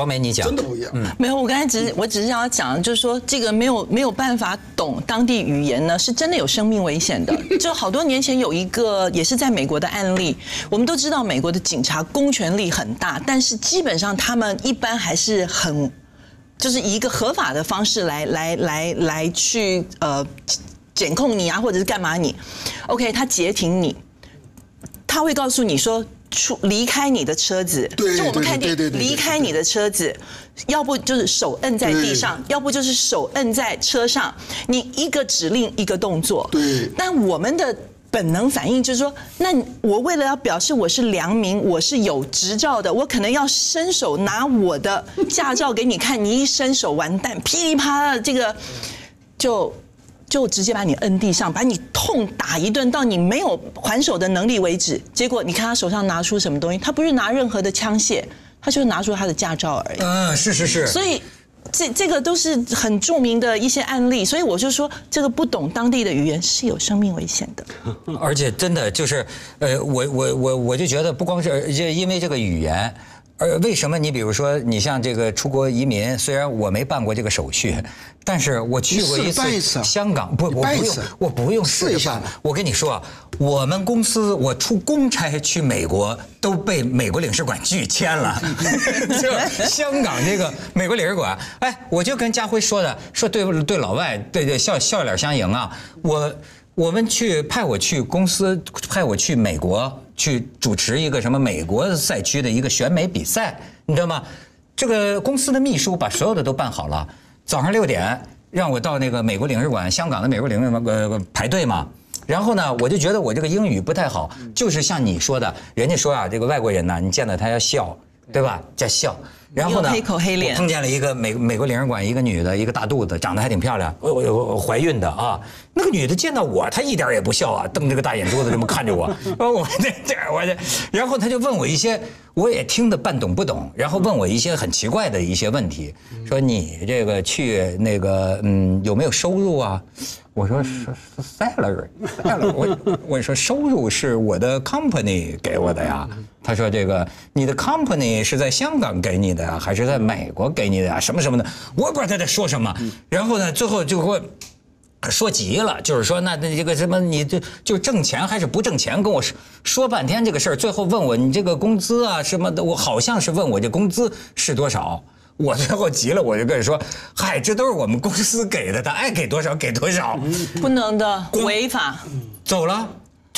光美你讲，真的不一样。嗯没有，我刚才只是我只是想要讲，就是说这个没有没有办法懂当地语言呢，是真的有生命危险的。就好多年前有一个也是在美国的案例，我们都知道美国的警察公权力很大，但是基本上他们一般还是很，就是以一个合法的方式来来来来去呃检控你啊，或者是干嘛你，OK，他截停你，他会告诉你说。出离开你的车子，就我们看电对对对对离开你的车子，要不就是手摁在地上，要不就是手摁在车上，你一个指令一个动作。对但我们的本能反应就是说，那我为了要表示我是良民，我是有执照的，我可能要伸手拿我的驾照给你看，你一伸手完蛋，噼里啪啦这个就。就直接把你摁地上，把你痛打一顿，到你没有还手的能力为止。结果你看他手上拿出什么东西？他不是拿任何的枪械，他就是拿出他的驾照而已。嗯，是是是，所以这这个都是很著名的一些案例。所以我就说，这个不懂当地的语言是有生命危险的。而且真的就是，呃，我我我我就觉得不光是就因为这个语言。呃，为什么你比如说你像这个出国移民，虽然我没办过这个手续，但是我去过一次香港，不，我不用我不用试试一下办。我跟你说啊，我们公司我出公差去美国都被美国领事馆拒签了，就香港这个美国领事馆，哎，我就跟家辉说的，说对对老外对对笑笑脸相迎啊，我。我们去派我去公司，派我去美国去主持一个什么美国赛区的一个选美比赛，你知道吗？这个公司的秘书把所有的都办好了，早上六点让我到那个美国领事馆，香港的美国领事馆呃排队嘛。然后呢，我就觉得我这个英语不太好，就是像你说的，人家说啊，这个外国人呢，你见到他要笑，对吧？叫笑。然后呢，黑口黑脸我碰见了一个美美国领事馆一个女的，一个大肚子，长得还挺漂亮，我我我怀孕的啊。那个女的见到我，她一点也不笑啊，瞪着个大眼珠子这么看着我。我我这这我这，然后她就问我一些我也听得半懂不懂，然后问我一些很奇怪的一些问题，说你这个去那个嗯有没有收入啊？我说是是 salary，salary，我我说收入是我的 company 给我的呀。他说这个你的 company 是在香港给你的呀，还是在美国给你的呀？什么什么的，我也不知道他在说什么。然后呢，最后就给我。说急了，就是说那那这个什么，你这就挣钱还是不挣钱？跟我说说半天这个事儿，最后问我你这个工资啊什么的，我好像是问我这工资是多少。我最后急了，我就跟人说，嗨，这都是我们公司给的，他爱给多少给多少。不能的，违法。走了。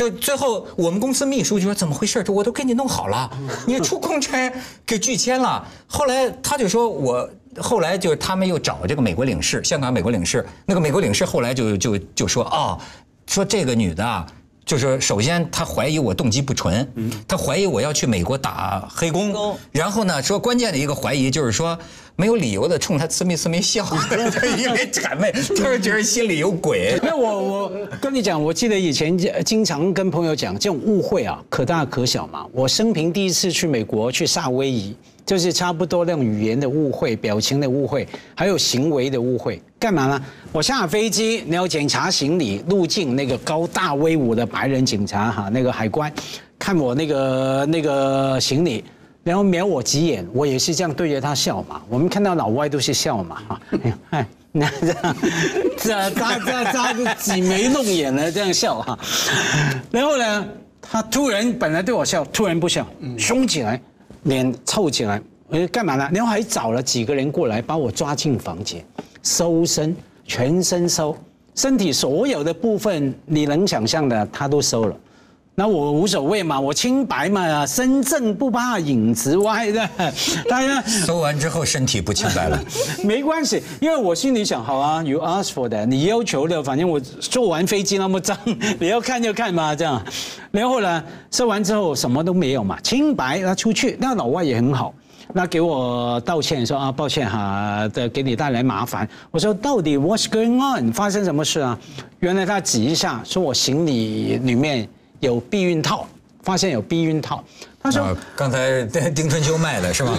就最后我们公司秘书就说怎么回事？这我都给你弄好了，你出公差给拒签了。后来他就说我后来就是他们又找这个美国领事，香港美国领事，那个美国领事后来就就就说哦，说这个女的。就是首先，他怀疑我动机不纯，他怀疑我要去美国打黑工，然后呢，说关键的一个怀疑就是说没有理由的冲他呲咪呲咪笑，因为谄媚，他是觉得心里有鬼。那我我跟你讲，我记得以前经常跟朋友讲，这种误会啊，可大可小嘛。我生平第一次去美国去夏威夷，就是差不多那种语言的误会、表情的误会，还有行为的误会。干嘛呢？我下飞机，你要检查行李，入境那个高大威武的白人警察哈，那个海关看我那个那个行李，然后瞄我几眼，我也是这样对着他笑嘛。我们看到老外都是笑嘛哈，哎，那这样这扎扎挤眉弄眼的这样笑哈，然后呢，他突然本来对我笑，突然不笑，凶起来，脸凑起来，呃，干嘛呢？然后还找了几个人过来把我抓进房间。搜身，全身搜，身体所有的部分你能想象的，他都搜了。那我无所谓嘛，我清白嘛，身正不怕影子歪的。大家搜完之后身体不清白了，没关系，因为我心里想，好啊，you ask for 的，你要求的，反正我坐完飞机那么脏，你要看就看嘛，这样。然后呢，搜完之后什么都没有嘛，清白，那出去，那老外也很好。那给我道歉说啊，抱歉哈，的给你带来麻烦。我说到底 What's going on？发生什么事啊？原来他指一下，说我行李里面有避孕套，发现有避孕套。他说啊，刚才丁 丁春秋卖的是吧？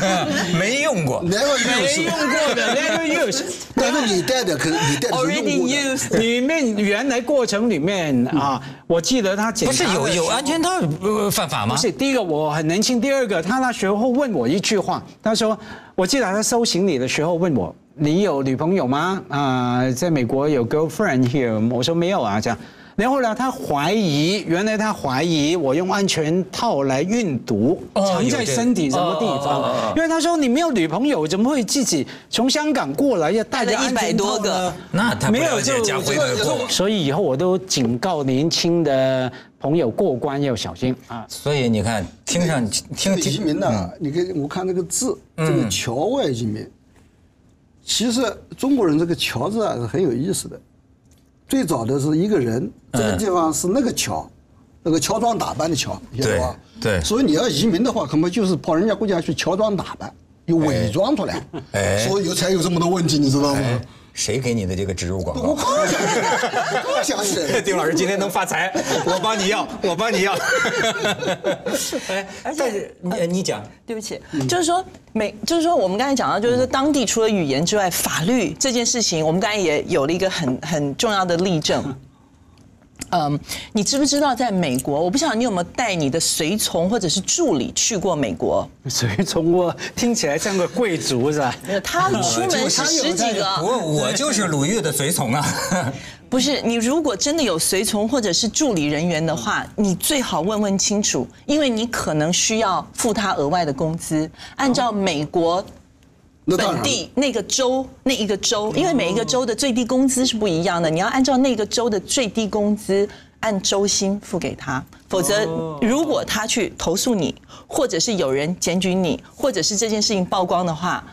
没用过，never 没 use，用过的 never use。但是你带的可你带的是 already 用过的。used。里面原来过程里面啊，我记得他检不是有有安全套呃犯法吗？不是，第一个我很年轻，第二个他那时候问我一句话，他说，我记得他收行李的时候问我，你有女朋友吗？啊、在美国有 girlfriend here，我说没有啊，这样。然后呢，他怀疑，原来他怀疑我用安全套来运毒，哦藏在身体什么地方？因为他说你没有女朋友，怎么会自己从香港过来要带着安全套带了100多个？那他没有就了解家辉的过，所以以后我都警告年轻的朋友过关要小心啊。所以你看，听上听这个移听民呢，你看我看这个字，这个侨外移民，其实中国人这个侨字啊是很有意思的。最早的是一个人，这个地方是那个桥，那个乔装打扮的乔，你晓得吧？对对所以你要移民的话，可能就是跑人家国家去乔装打扮，又伪装出来，哎所以有才有这么多问题，你知道吗？谁给你的这个植入广告？刚想死。丁老师今天能发财，我帮你要，我帮你要。哎，而且但是你你讲，对不起，就是说每，就是说我们刚才讲到，就是说当地除了语言之外，法律这件事情，我们刚才也有了一个很很重要的例证。嗯，你知不知道在美国？我不晓得你有没有带你的随从或者是助理去过美国？随从我听起来像个贵族是吧？他出门是十几个。我我就是鲁豫的随从啊。不是，你如果真的有随从或者是助理人员的话，你最好问问清楚，因为你可能需要付他额外的工资。按照美国本地那个州那一个州，因为每一个州的最低工资是不一样的，你要按照那个州的最低工资按周薪付给他，否则如果他去投诉你，或者是有人检举你，或者是这件事情曝光的话，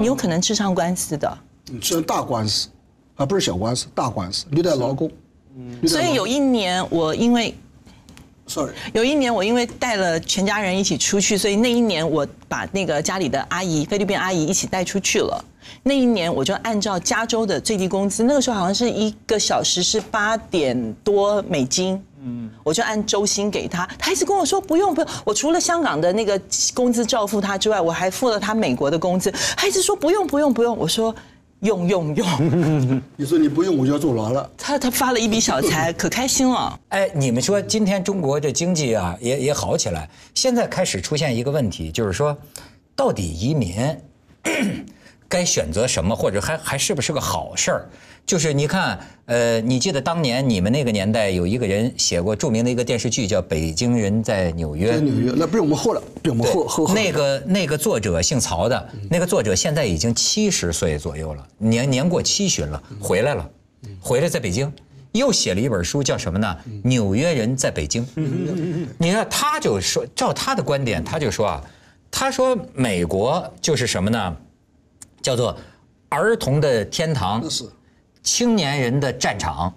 你有可能吃上官司的。吃大官司，啊不是小官司，大官司，虐待劳工。虐待劳工。所以有一年我因为有一年，我因为带了全家人一起出去，所以那一年我把那个家里的阿姨，菲律宾阿姨一起带出去了。那一年我就按照加州的最低工资，那个时候好像是一个小时是八点多美金，嗯，我就按周薪给他。他一直跟我说不用不用，我除了香港的那个工资照付他之外，我还付了他美国的工资。他一直说不用不用不用，我说用用用，你说你不用我就要坐牢了。他他发了一笔小财，可开心了。哎，你们说今天中国这经济啊也也好起来，现在开始出现一个问题，就是说，到底移民 该选择什么，或者还还是不是个好事儿？就是你看，呃，你记得当年你们那个年代有一个人写过著名的一个电视剧叫《北京人在纽约》，在纽约，那不是我们后了，比我们后后后。那个那个作者姓曹的，那个作者现在已经七十岁左右了，年年过七旬了，回来了，回来在北京，又写了一本书，叫什么呢？纽约人在北京。你看，他就说，照他的观点，他就说啊，他说美国就是什么呢？叫做儿童的天堂，是青年人的战场，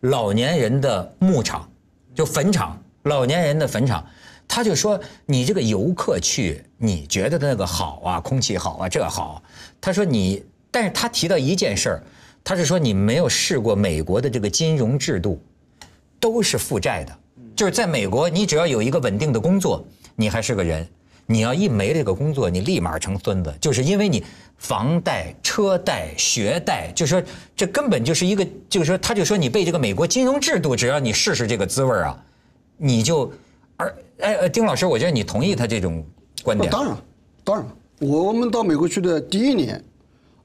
老年人的牧场，就坟场，老年人的坟场。他就说，你这个游客去，你觉得那个好啊，空气好啊，这好。他说你，但是他提到一件事儿，他是说你没有试过美国的这个金融制度，都是负债的。就是在美国，你只要有一个稳定的工作，你还是个人。你要一没这个工作，你立马成孙子，就是因为你房贷、车贷、学贷，就说这根本就是一个，就是说他就说你被这个美国金融制度，只要你试试这个滋味啊，你就而哎，丁老师，我觉得你同意他这种观点。当然，当然，我们到美国去的第一年，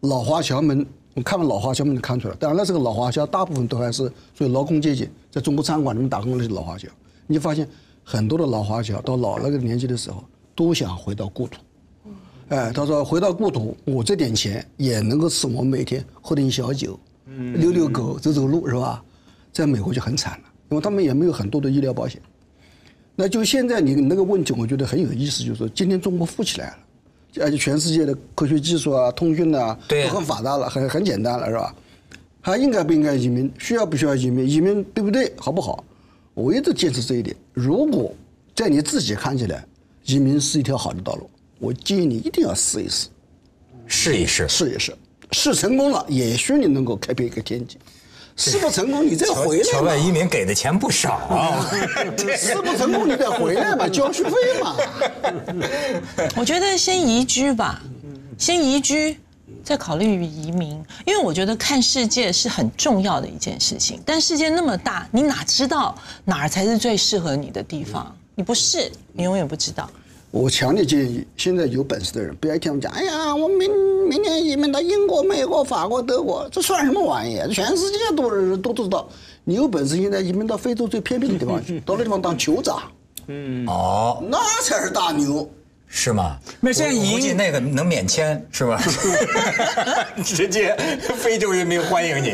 老华侨们，我看完老华侨们就看出来，当然那这个老华侨大部分都还是属于劳工阶级，在中国餐馆里面打工的那些老华侨，你发现很多的老华侨到老那个年纪的时候，都想回到故土。哎，他说回到故土，我这点钱也能够使我每天喝点小酒，遛遛狗，走走路，是吧？在美国就很惨了，因为他们也没有很多的医疗保险。那就现在你那个问题，我觉得很有意思，就是说今天中国富起来了，而且全世界的科学技术啊、通讯啊都很发达了，很很简单了，是吧？还应该不应该移民？需要不需要移民？移民对不对？好不好？我一直坚持这一点。如果在你自己看起来，移民是一条好的道路，我建议你一定要试一试，试一试。试一试，试成功了，也许你能够开辟一个天际。试不成功你再回来嘛侨外，移民给的钱不少啊。试不成功你再回来嘛，交学费嘛。我觉得先移居吧，先移居，再考虑移民。因为我觉得看世界是很重要的一件事情，但世界那么大，你哪知道哪儿才是最适合你的地方？你不是，你永远不知道。我强烈建议，现在有本事的人不要听我们讲，哎呀，我明明年移民到英国、美国、法国、德国，这算什么玩意？全世界都人都知道。你有本事，现在移民到非洲最偏僻的地方去，到那地方当酋长，嗯哦，那才是大牛。是吗？那现在移民估计那个能免签是吧？直接非洲人民欢迎你。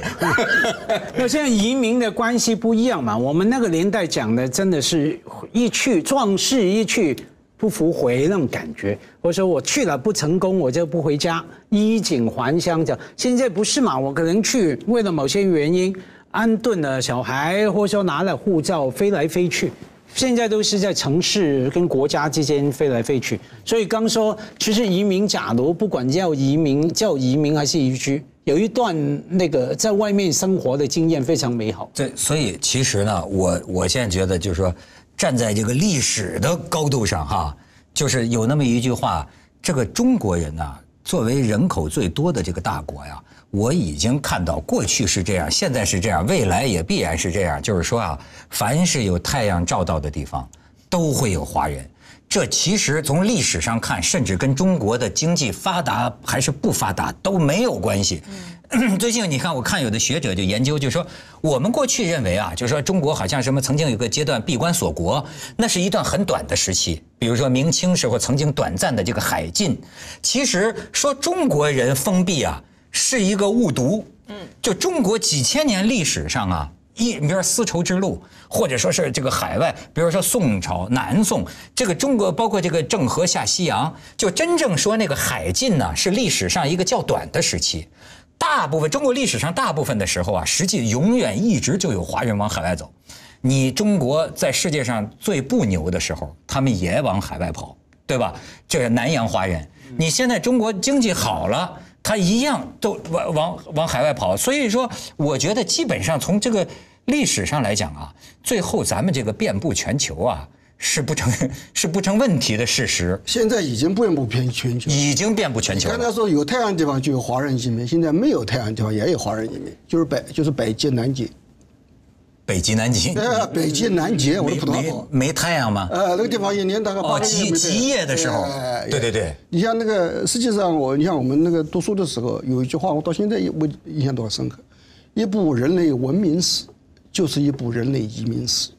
那现在移民的关系不一样嘛？我们那个年代讲的真的是一去壮士一去不复回那种感觉。或者说我去了不成功，我就不回家，衣锦还乡这样。现在不是嘛？我可能去为了某些原因安顿了小孩，或者说拿了护照飞来飞去。现在都是在城市跟国家之间飞来飞去，所以刚说，其实移民，假如不管叫移民、叫移民还是移居，有一段那个在外面生活的经验非常美好。对所以其实呢，我我现在觉得就是说，站在这个历史的高度上哈，就是有那么一句话，这个中国人呐、作为人口最多的这个大国呀，我已经看到过去是这样，现在是这样，未来也必然是这样。就是说啊，凡是有太阳照到的地方，都会有华人。这其实从历史上看，甚至跟中国的经济发达还是不发达都没有关系。最近你看，我看有的学者就研究，就说我们过去认为啊，就说中国好像什么曾经有个阶段闭关锁国，那是一段很短的时期。比如说明清时候曾经短暂的这个海禁，其实说中国人封闭啊是一个误读。嗯，就中国几千年历史上啊，一你比如说丝绸之路，或者说是这个海外，比如说宋朝、南宋，这个中国包括这个郑和下西洋，就真正说那个海禁呢，是历史上一个较短的时期。大部分中国历史上大部分的时候啊，实际永远一直就有华人往海外走。你中国在世界上最不牛的时候，他们也往海外跑，对吧？这是南洋华人。你现在中国经济好了，他一样都往往往海外跑。所以说，我觉得基本上从这个历史上来讲啊，最后咱们这个遍布全球啊，是不成 是不成问题的事实，现在已经遍布全全球。已经遍布全球了。刚才说有太阳的地方就有华人移民，现在没有太阳的地方也有华人移民，就是北就是北极南极，北极、南极，呃，北极南极，我的没没葡萄好。没太阳吗？呃，那个地方一年大概哦八极极夜的时候哎对对对你像那个，实际上我，你像我们那个读书的时候，有一句话，我到现在也我印象都很深刻：一部人类文明史，就是一部人类移民史。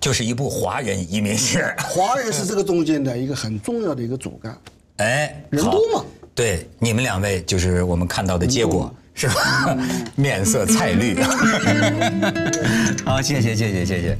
就是一部华人移民史。华人是这个中间的一个很重要的一个主干。哎，人多嘛？对，你们两位就是我们看到的结果，是吧？面色菜绿。好，谢谢，谢谢，谢谢。